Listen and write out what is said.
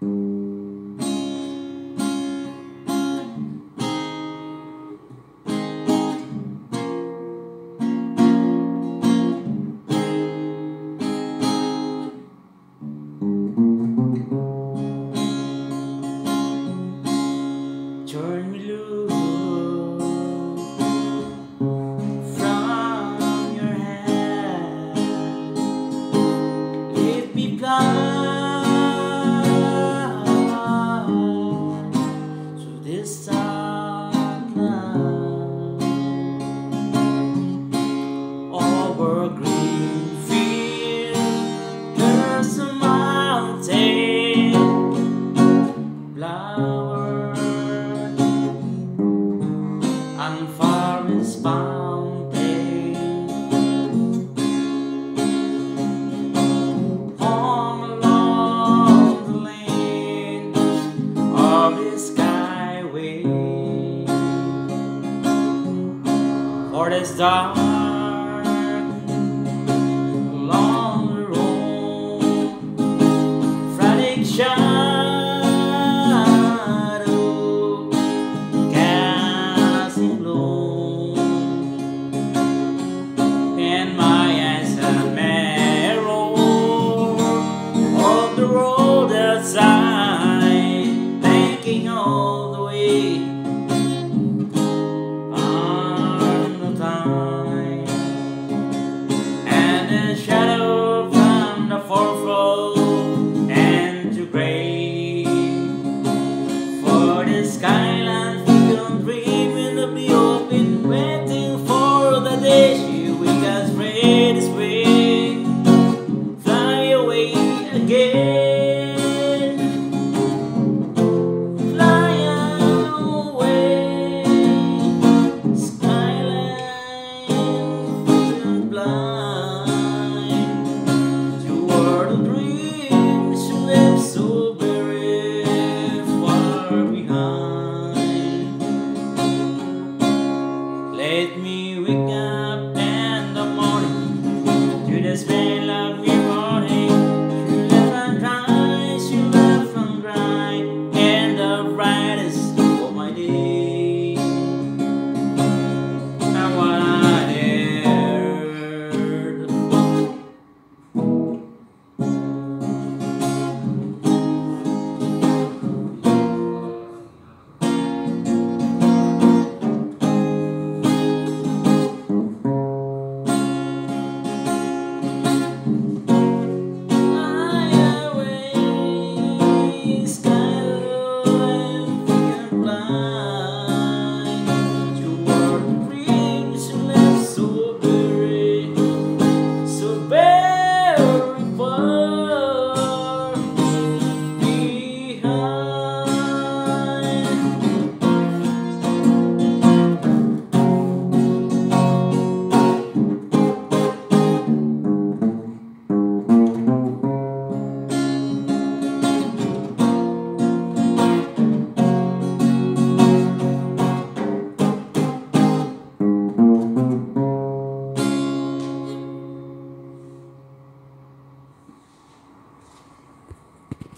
Turn me loose the skyway, for this dark made me.